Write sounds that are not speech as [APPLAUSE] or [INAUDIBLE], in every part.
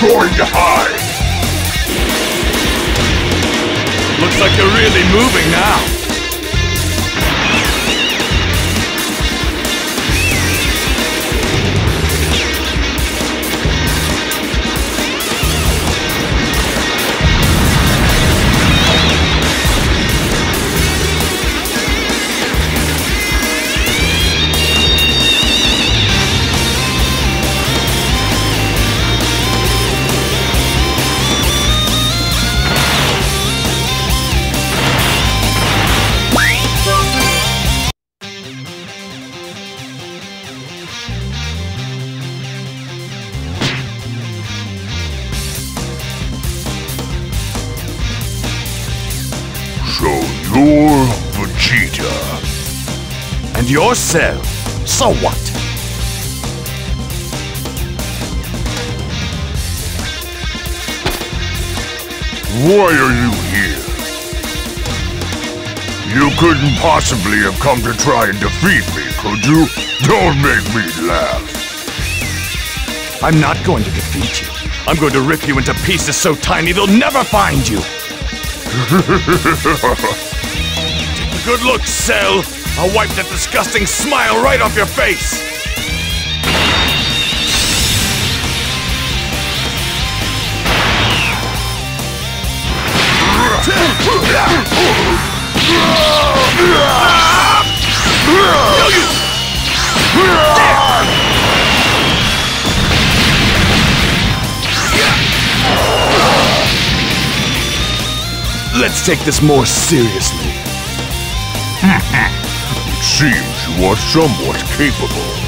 going to hide? Looks like you're really moving now. Vegeta. And yourself, So what? Why are you here? You couldn't possibly have come to try and defeat me, could you? Don't make me laugh. I'm not going to defeat you. I'm going to rip you into pieces so tiny they'll never find you. [LAUGHS] Good look, Cell. I'll wipe that disgusting smile right off your face. Let's take this more seriously. [LAUGHS] It seems you are somewhat capable.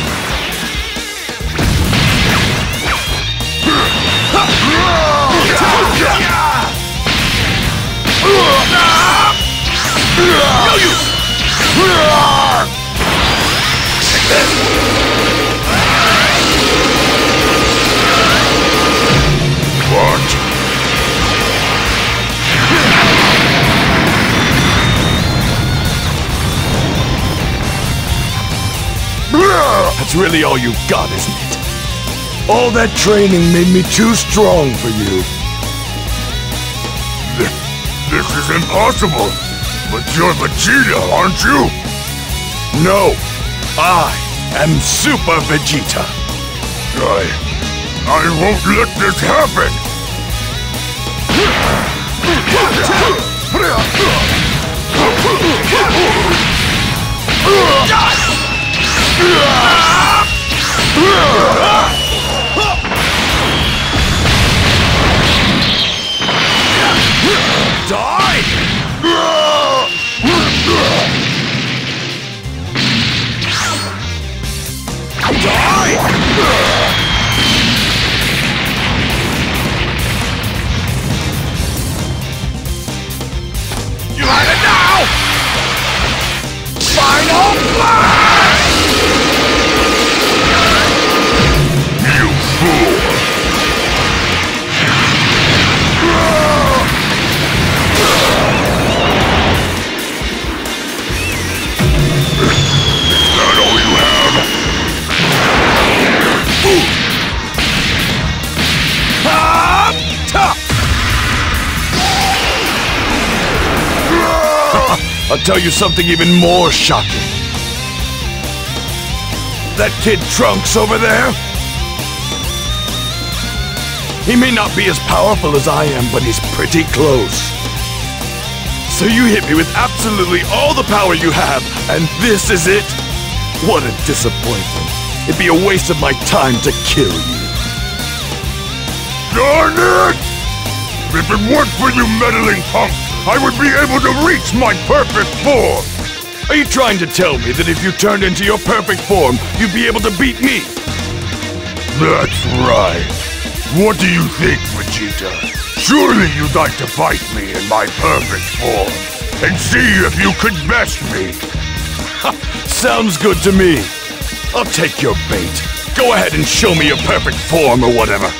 [LAUGHS] What? That's really all you've got, isn't it? All that training made me too strong for you. This is impossible. But you're Vegeta, aren't you? No, I am Super Vegeta. I... I won't let this happen! Die! [LAUGHS] I'll tell you something even more shocking. That kid Trunks over there? He may not be as powerful as I am, but he's pretty close. So you hit me with absolutely all the power you have, and this is it? What a disappointment. It'd be a waste of my time to kill you. Darn it! If it weren't for you meddling punks, I would be able to reach my perfect form! Are you trying to tell me that if you turned into your perfect form, you'd be able to beat me? That's right. What do you think, Vegeta? Surely you'd like to fight me in my perfect form. and see if you could best me. Sounds good to me. I'll take your bait. Go ahead and show me your perfect form or whatever.